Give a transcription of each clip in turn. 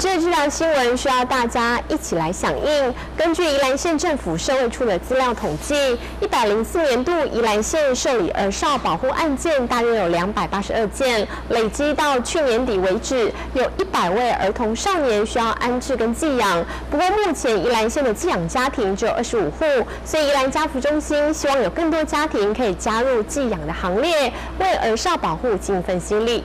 这条新闻需要大家一起来响应。根据宜兰县政府社会处的资料统计，一百零四年度宜兰县受理儿少保护案件大约有两百八十二件，累积到去年底为止，有一百位儿童少年需要安置跟寄养。不过目前宜兰县的寄养家庭只有二十五户，所以宜兰家福中心希望有更多家庭可以加入寄养的行列，为儿少保护尽一份心力。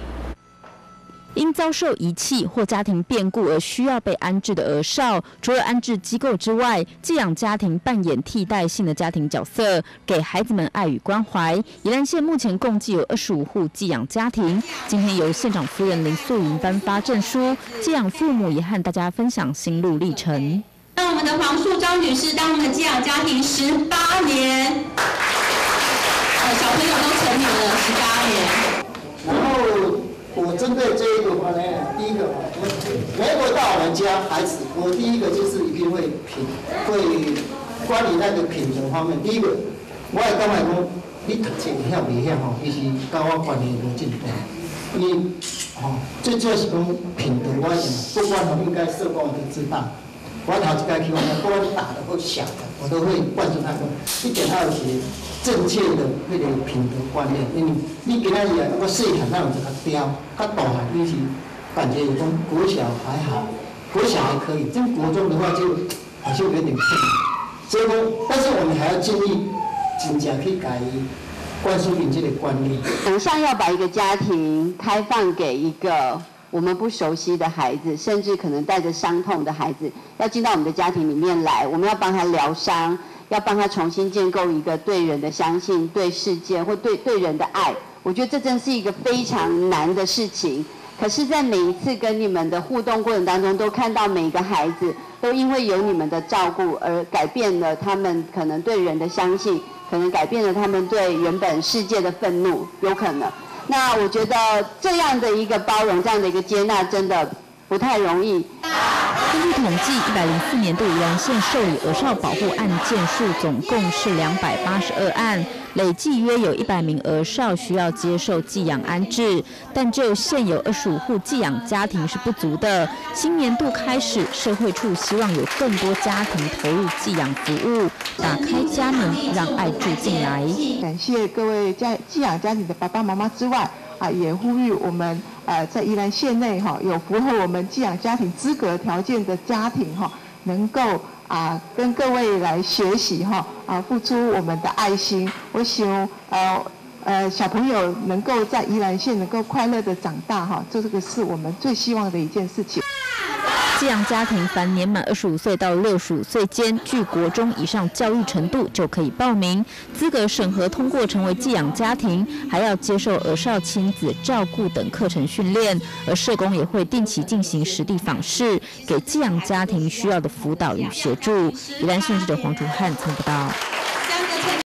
因遭受遗弃或家庭变故而需要被安置的儿少，除了安置机构之外，寄养家庭扮演替代性的家庭角色，给孩子们爱与关怀。宜兰县目前共计有二十五户寄养家庭。今天由县长夫人林素云颁发证书，寄养父母也和大家分享心路历程。那我们的黄素章女士当我们的寄养家庭十八年，呃，小朋友都成年了十八年，针对这一个话呢，第一个，每回到我们家孩子，我第一个就是一定会品，会管理那个品德方面。第一个，我也刚才讲，你读册晓未晓吼，其实教我关系无进步。因为吼，最主要是讲品德，我不管吼应该社工都知道。我头一届去，不管大的或小的，我都会灌输他们，一点要学。正确的那个品德观念，因为你今仔日啊，我细汉那有一个雕，较大汉你是感觉有种国小还好，国小还可以，真国中的话就好像有点困难。所以说，但是我们还要建议，真正去改灌输你这个观念。马上要把一个家庭开放给一个我们不熟悉的孩子，甚至可能带着伤痛的孩子，要进到我们的家庭里面来，我们要帮他疗伤。要帮他重新建构一个对人的相信、对世界或对对人的爱，我觉得这真是一个非常难的事情。可是，在每一次跟你们的互动过程当中，都看到每一个孩子都因为有你们的照顾而改变了他们可能对人的相信，可能改变了他们对原本世界的愤怒，有可能。那我觉得这样的一个包容，这样的一个接纳，真的不太容易。根据统计，一百零四年度宜兰县受理儿少保护案件数总共是两百八十二案，累计约有一百名儿少需要接受寄养安置，但只有现有二十五户寄养家庭是不足的。新年度开始，社会处希望有更多家庭投入寄养服务，打开家门，让爱住进来。感谢各位家寄养家庭的爸爸妈妈之外。啊，也呼吁我们呃，在宜兰县内哈，有符合我们寄养家庭资格条件的家庭哈，能够啊跟各位来学习哈，啊付出我们的爱心。我希望呃呃小朋友能够在宜兰县能够快乐的长大哈，这个是我们最希望的一件事情。寄养家庭凡年满二十五岁到六十五岁间，具国中以上教育程度就可以报名。资格审核通过成为寄养家庭，还要接受儿少亲子照顾等课程训练，而社工也会定期进行实地访视，给寄养家庭需要的辅导与协助。宜兰县记者黄竹汉曾报道。